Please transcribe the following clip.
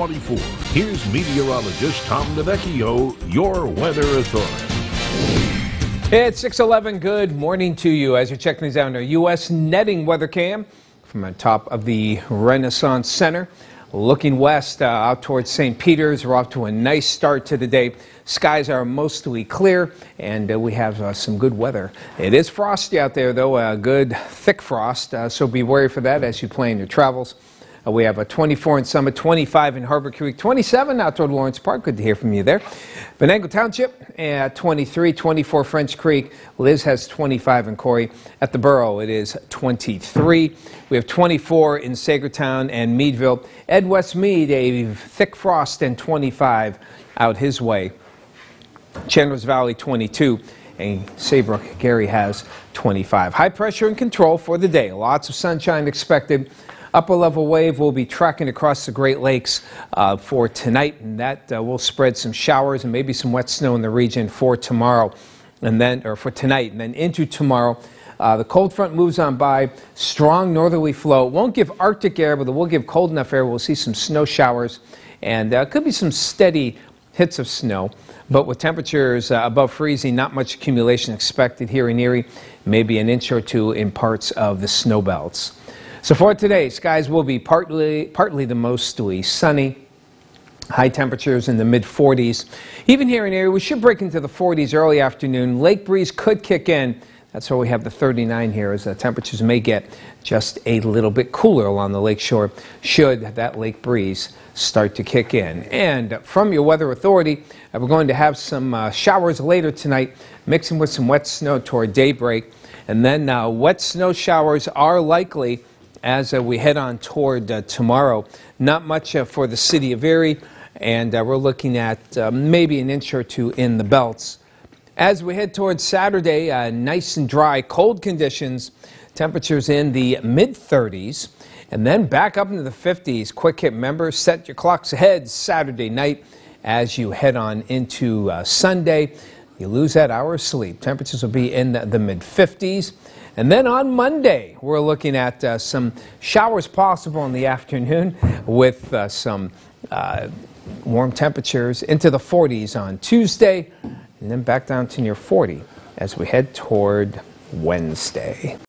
24. Here's meteorologist Tom DeVecchio, your weather authority. It's 611. Good morning to you as you're checking these out on our U.S. netting weather cam from the top of the Renaissance Center. Looking west uh, out towards St. Peter's, we're off to a nice start to the day. Skies are mostly clear, and uh, we have uh, some good weather. It is frosty out there, though, a good thick frost, uh, so be wary for that as you plan your travels. Uh, we have a 24 in Summit, 25 in Harbor Creek, 27 out toward Lawrence Park. Good to hear from you there. Venango Township at 23, 24 French Creek. Liz has 25 in Corry. At the Borough, it is 23. We have 24 in Saegertown and Meadville. Ed Westmead, a thick frost and 25 out his way. Chandler's Valley 22 and Saybrook Gary has 25. High pressure and control for the day. Lots of sunshine expected. Upper level wave will be tracking across the Great Lakes uh, for tonight, and that uh, will spread some showers and maybe some wet snow in the region for tomorrow, and then or for tonight, and then into tomorrow. Uh, the cold front moves on by. Strong northerly flow won't give Arctic air, but it will give cold enough air. We'll see some snow showers, and uh, could be some steady hits of snow. But with temperatures uh, above freezing, not much accumulation expected here in Erie. Maybe an inch or two in parts of the snow belts. So for today, skies will be partly, partly to mostly sunny. High temperatures in the mid 40s. Even here in Erie, we should break into the 40s early afternoon. Lake breeze could kick in. That's why we have the 39 here, as the temperatures may get just a little bit cooler along the lakeshore should that lake breeze start to kick in. And from your weather authority, uh, we're going to have some uh, showers later tonight, mixing with some wet snow toward daybreak. And then uh, wet snow showers are likely as uh, we head on toward uh, tomorrow. Not much uh, for the city of Erie, and we're looking at maybe an inch or two in the belts. As we head towards Saturday, nice and dry, cold conditions, temperatures in the mid 30s, and then back up into the 50s. Quick hit members, set your clocks ahead Saturday night as you head on into Sunday. You lose that hour of sleep. Temperatures will be in the, mid 50s. And then on Monday, we're looking at uh, some showers possible in the afternoon with uh, some uh, warm temperatures into the 40s on Tuesday, and then back down to near 40 as we head toward Wednesday.